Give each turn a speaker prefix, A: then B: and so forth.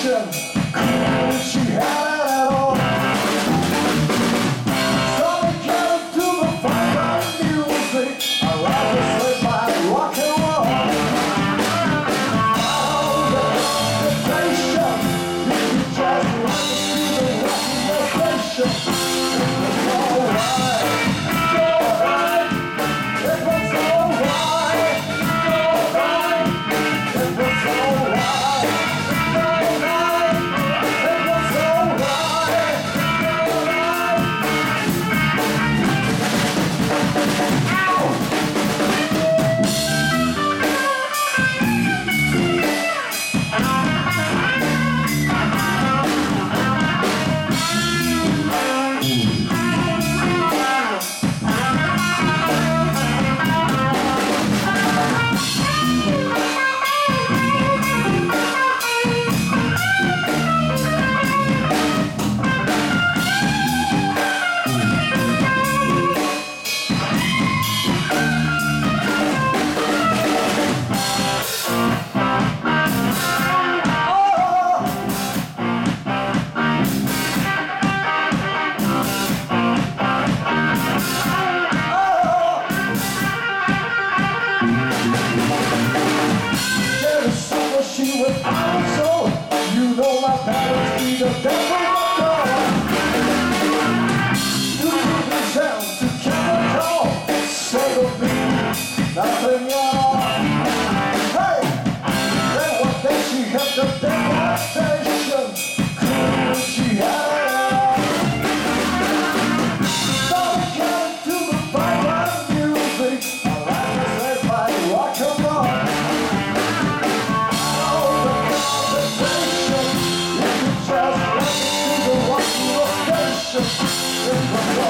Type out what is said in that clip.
A: She had There's so much she was out, so you know my parents need a devil. Oh,